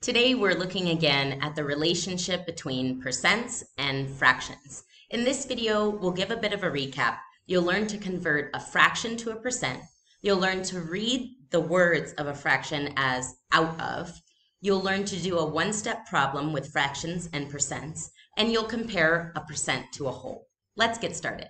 Today we're looking again at the relationship between percents and fractions. In this video, we'll give a bit of a recap. You'll learn to convert a fraction to a percent. You'll learn to read the words of a fraction as out of. You'll learn to do a one-step problem with fractions and percents, and you'll compare a percent to a whole. Let's get started.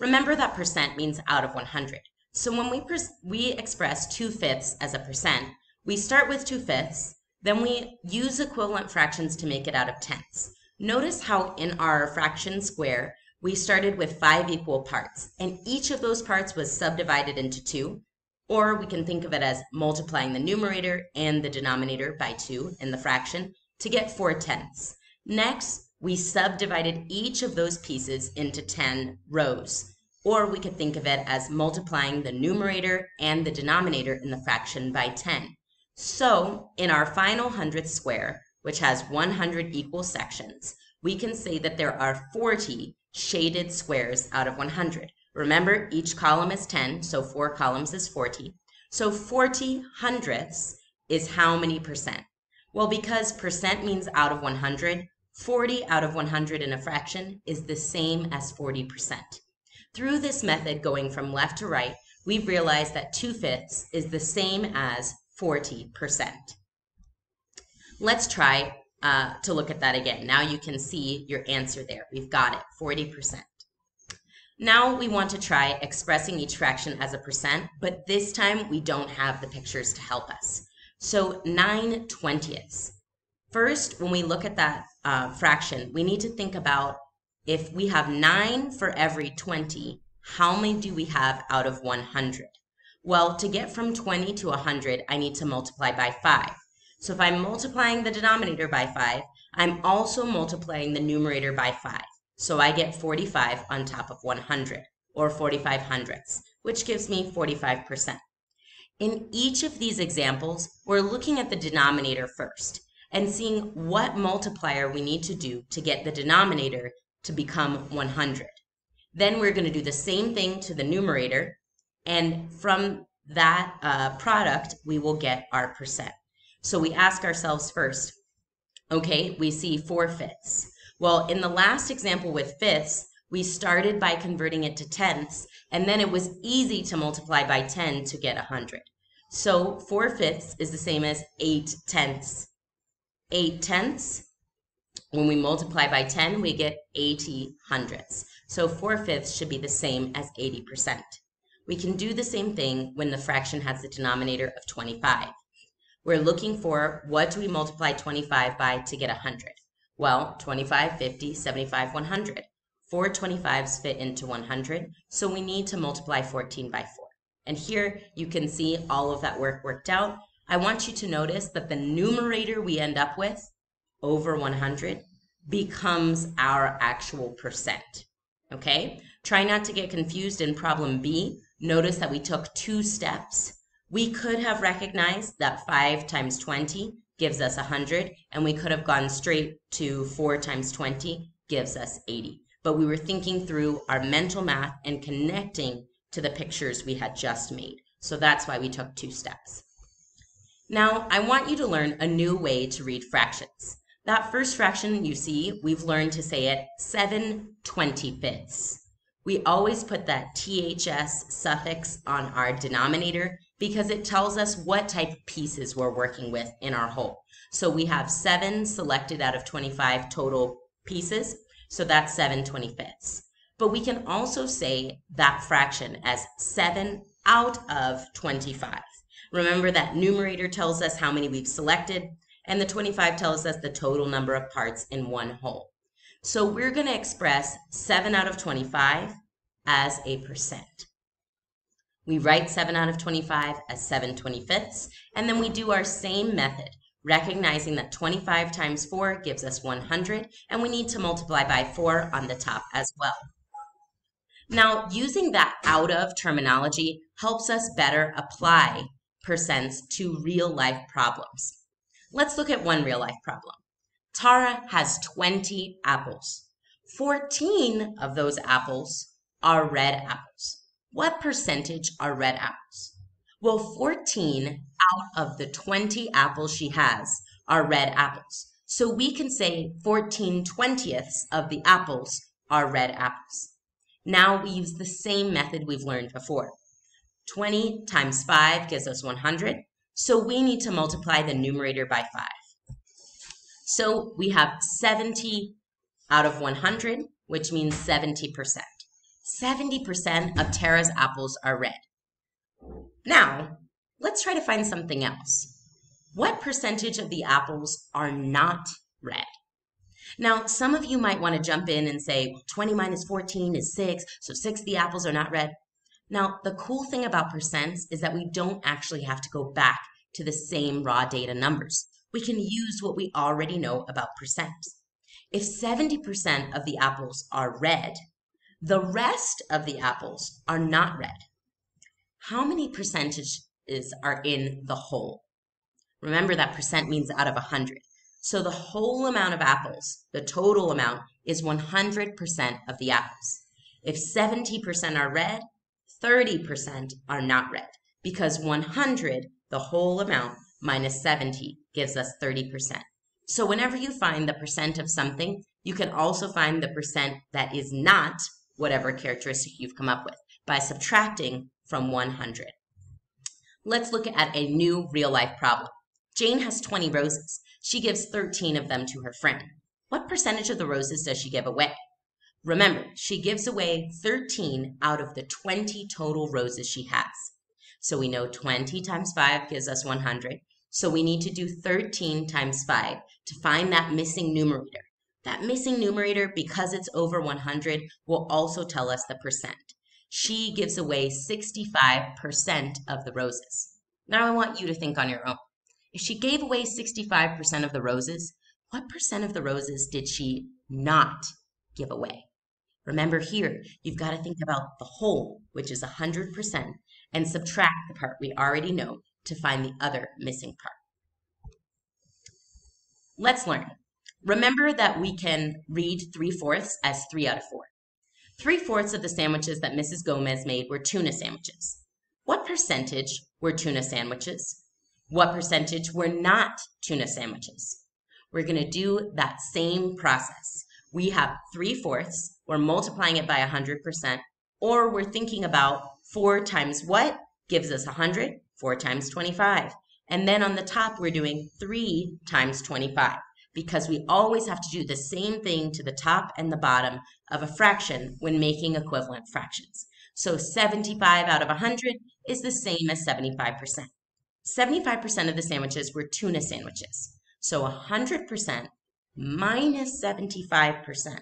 Remember that percent means out of 100. So when we, we express 2 fifths as a percent, we start with 2 fifths, then we use equivalent fractions to make it out of tenths. Notice how in our fraction square, we started with five equal parts, and each of those parts was subdivided into two, or we can think of it as multiplying the numerator and the denominator by two in the fraction to get four tenths. Next, we subdivided each of those pieces into 10 rows, or we could think of it as multiplying the numerator and the denominator in the fraction by 10. So in our final hundredth square, which has 100 equal sections, we can say that there are 40 shaded squares out of 100. Remember, each column is 10, so four columns is 40. So 40 hundredths is how many percent? Well, because percent means out of 100, 40 out of 100 in a fraction is the same as 40%. Through this method going from left to right, we've realized that 2 fifths is the same as 40%. Let's try uh, to look at that again. Now you can see your answer there. We've got it, 40%. Now we want to try expressing each fraction as a percent, but this time we don't have the pictures to help us. So 9 twentieths. First, when we look at that uh, fraction, we need to think about if we have 9 for every 20, how many do we have out of 100? Well, to get from 20 to 100, I need to multiply by 5. So if I'm multiplying the denominator by 5, I'm also multiplying the numerator by 5. So I get 45 on top of 100, or 45 hundredths, which gives me 45%. In each of these examples, we're looking at the denominator first and seeing what multiplier we need to do to get the denominator to become 100. Then we're going to do the same thing to the numerator and from that uh, product, we will get our percent. So we ask ourselves first, okay, we see four fifths. Well, in the last example with fifths, we started by converting it to tenths, and then it was easy to multiply by 10 to get 100. So 4 fifths is the same as 8 tenths. 8 tenths, when we multiply by 10, we get 80 hundredths. So 4 fifths should be the same as 80%. We can do the same thing when the fraction has the denominator of 25. We're looking for what do we multiply 25 by to get 100? Well, 25, 50, 75, 100. Four 25s fit into 100, so we need to multiply 14 by 4. And here you can see all of that work worked out. I want you to notice that the numerator we end up with, over 100, becomes our actual percent. Okay? Try not to get confused in problem B Notice that we took two steps. We could have recognized that 5 times 20 gives us 100, and we could have gone straight to 4 times 20 gives us 80. But we were thinking through our mental math and connecting to the pictures we had just made. So that's why we took two steps. Now, I want you to learn a new way to read fractions. That first fraction you see, we've learned to say it 7 25ths we always put that THS suffix on our denominator because it tells us what type of pieces we're working with in our whole. So we have 7 selected out of 25 total pieces, so that's 7 25ths. But we can also say that fraction as 7 out of 25. Remember that numerator tells us how many we've selected, and the 25 tells us the total number of parts in one whole. So we're going to express 7 out of 25 as a percent. We write 7 out of 25 as 7 25ths, and then we do our same method, recognizing that 25 times 4 gives us 100, and we need to multiply by 4 on the top as well. Now, using that out of terminology helps us better apply percents to real life problems. Let's look at one real life problem. Tara has 20 apples. 14 of those apples are red apples. What percentage are red apples? Well, 14 out of the 20 apples she has are red apples. So we can say 14 twentieths of the apples are red apples. Now we use the same method we've learned before. 20 times 5 gives us 100. So we need to multiply the numerator by 5. So we have 70 out of 100, which means 70%. 70% of Tara's apples are red. Now, let's try to find something else. What percentage of the apples are not red? Now, some of you might want to jump in and say, well, 20 minus 14 is 6, so 6 of the apples are not red. Now, the cool thing about percents is that we don't actually have to go back to the same raw data numbers. We can use what we already know about percent. If 70% of the apples are red, the rest of the apples are not red. How many percentages are in the whole? Remember that percent means out of 100. So the whole amount of apples, the total amount, is 100% of the apples. If 70% are red, 30% are not red because 100, the whole amount, minus 70 gives us 30%. So whenever you find the percent of something, you can also find the percent that is not whatever characteristic you've come up with by subtracting from 100. Let's look at a new real life problem. Jane has 20 roses. She gives 13 of them to her friend. What percentage of the roses does she give away? Remember, she gives away 13 out of the 20 total roses she has. So we know 20 times 5 gives us 100. So we need to do 13 times 5 to find that missing numerator. That missing numerator, because it's over 100, will also tell us the percent. She gives away 65% of the roses. Now I want you to think on your own. If she gave away 65% of the roses, what percent of the roses did she not give away? Remember here, you've got to think about the whole, which is 100%, and subtract the part we already know to find the other missing part. Let's learn. Remember that we can read 3 fourths as 3 out of 4. 3 fourths of the sandwiches that Mrs. Gomez made were tuna sandwiches. What percentage were tuna sandwiches? What percentage were not tuna sandwiches? We're going to do that same process we have 3 fourths, we're multiplying it by 100%, or we're thinking about 4 times what gives us 100? 4 times 25. And then on the top, we're doing 3 times 25 because we always have to do the same thing to the top and the bottom of a fraction when making equivalent fractions. So 75 out of 100 is the same as 75%. 75% of the sandwiches were tuna sandwiches. So 100% minus 75%.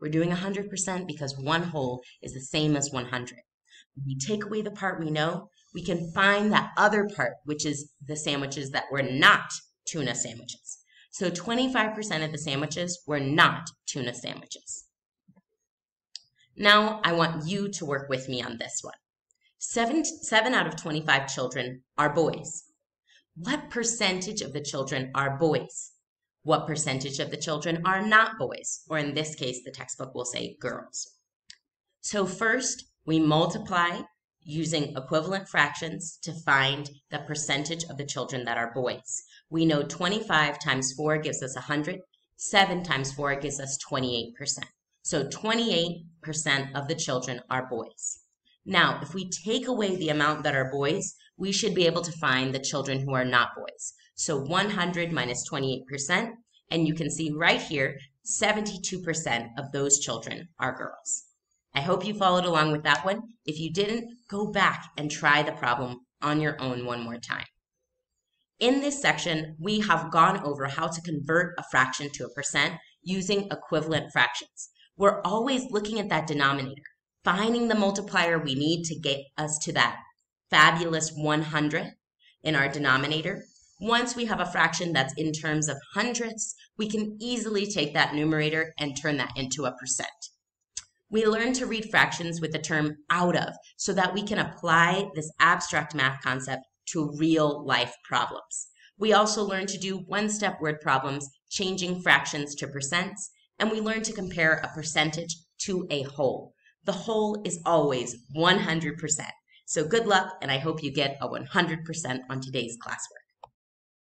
We're doing 100% because one whole is the same as 100. When we take away the part we know, we can find that other part, which is the sandwiches that were not tuna sandwiches. So 25% of the sandwiches were not tuna sandwiches. Now I want you to work with me on this one. Seven, seven out of 25 children are boys. What percentage of the children are boys? what percentage of the children are not boys, or in this case, the textbook will say girls. So first, we multiply using equivalent fractions to find the percentage of the children that are boys. We know 25 times 4 gives us 100. 7 times 4 gives us 28%. So 28% of the children are boys. Now, if we take away the amount that are boys, we should be able to find the children who are not boys. So 100 minus 28%, and you can see right here, 72% of those children are girls. I hope you followed along with that one. If you didn't, go back and try the problem on your own one more time. In this section, we have gone over how to convert a fraction to a percent using equivalent fractions. We're always looking at that denominator, finding the multiplier we need to get us to that fabulous 100 in our denominator, once we have a fraction that's in terms of hundredths, we can easily take that numerator and turn that into a percent. We learn to read fractions with the term out of so that we can apply this abstract math concept to real life problems. We also learn to do one-step word problems, changing fractions to percents, and we learn to compare a percentage to a whole. The whole is always 100%. So good luck, and I hope you get a 100% on today's classwork.